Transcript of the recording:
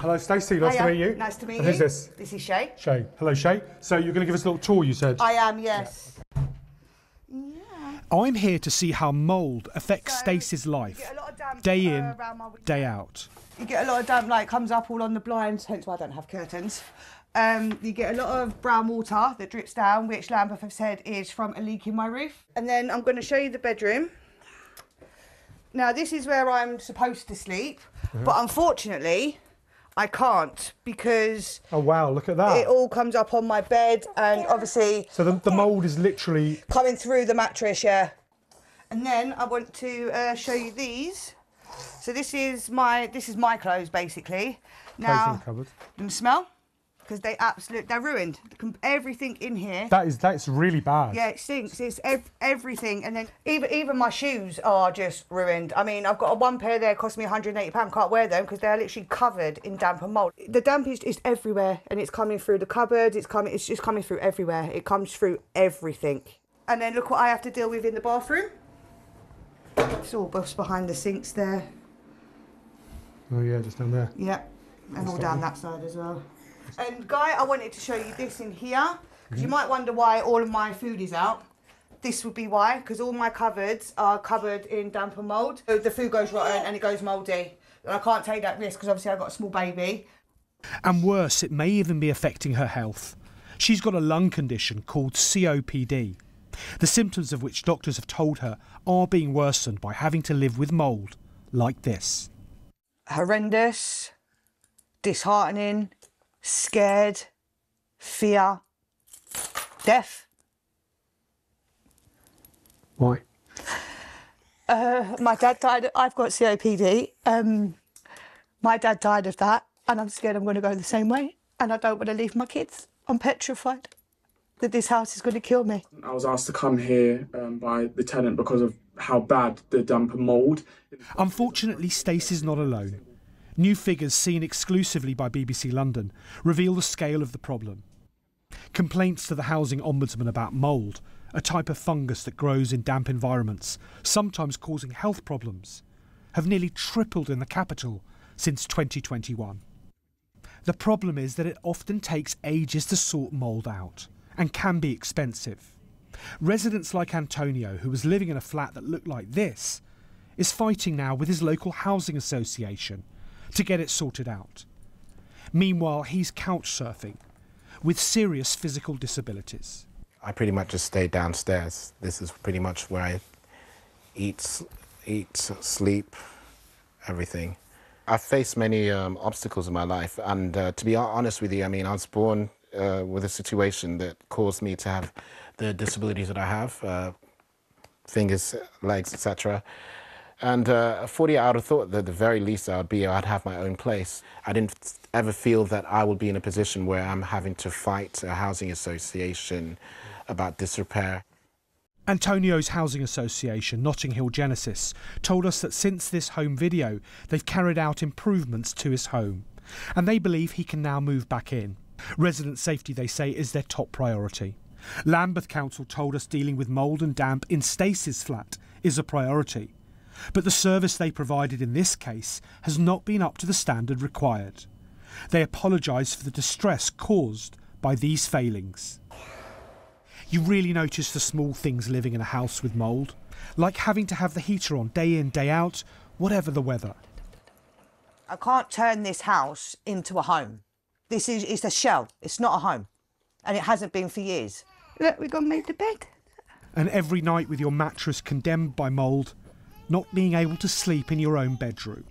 Hello, Stacey. Nice to meet you. Nice to meet And you. Who's this? This is Shay. Shay. Hello, Shay. So you're going to give us a little tour, you said? I am, yes. Yeah. I'm here to see how mould affects So, Stacey's you life, get a lot of damp, day uh, in, around my window. day out. You get a lot of damp, light comes up all on the blinds, hence why I don't have curtains. Um, you get a lot of brown water that drips down, which Lambeth have said is from a leak in my roof. And then I'm going to show you the bedroom. Now this is where I'm supposed to sleep, Uh-huh. but unfortunately, I can't because Oh, wow. Look at that. it all comes up on my bed, and obviously so the, the mould is literally. coming through the mattress, yeah. And then I want to uh, show you these. So this is my this is my clothes basically. Clothes in Now, the cupboard. them smell because they absolute they're ruined. Everything in here. That is that's really bad. Yeah, it stinks. It's ev- everything, and then even even my shoes are just ruined. I mean, I've got a one pair there, cost me 180 pound. Can't wear them because they're literally covered in damp and mold. The damp is, is everywhere, and it's coming through the cupboard. It's coming. It's just coming through everywhere. It comes through everything. And then look what I have to deal with in the bathroom. It's all bust behind the sinks there. Oh yeah, just down there. Yeah, and all down that side as well. And Guy, I wanted to show you this in here because you mhm. might wonder why all of my food is out. This would be why, because all my cupboards are covered in damp and mould. So the food goes rotten and it goes mouldy. And I can't take that risk because obviously I've got a small baby. And worse, it may even be affecting her health. She's got a lung condition called COPD, the symptoms of which doctors have told her are being worsened by having to live with mould like this. Horrendous, disheartening, scared, fear, death. Why? Uh, my dad died. I've got COPD. Um, my dad died of that, and I'm scared I'm going to go the same way. And I don't want to leave my kids. I'm petrified that this house is going to kill me. I was asked to come here um, by the tenant because of how bad the damp and mould. Unfortunately, Stacey's not alone. New figures seen exclusively by BBC London reveal the scale of the problem. Complaints to the Housing Ombudsman about mould, a type of fungus that grows in damp environments, sometimes causing health problems, have nearly tripled in the capital since 2021. The problem is that it often takes ages to sort mould out and can be expensive. Residents like Antonio, who was living in a flat that looked like this, is fighting now with his local housing association to get it sorted out. Meanwhile, he's couch surfing with serious physical disabilities. I pretty much just stay downstairs. This is pretty much where I eat, eat, sleep, everything. I've faced many um, obstacles in my life, and uh, to be honest with you, I mean, I was born uh, with a situation that caused me to have the disabilities that I have, uh, fingers, legs, etc. And uh, 40, I would have thought that the very least I would be, I'd have my own place. I didn't ever feel that I would be in a position where I'm having to fight a housing association about disrepair. Antonio's housing association, Notting Hill Genesis, told us that since this home video, they've carried out improvements to his home, and they believe he can now move back in. Resident safety, they say, is their top priority. Lambeth Council told us dealing with mould and damp in Stacey's flat is a priority, but the service they provided in this case has not been up to the standard required. They apologise for the distress caused by these failings. You really notice the small things living in a house with mould, like having to have the heater on day in, day out, whatever the weather. I can't turn this house into a home. This is it's a shell. It's not a home, and it hasn't been for years. Look, we're gonna make the bed. And every night with your mattress condemned by mould, not being able to sleep in your own bedroom.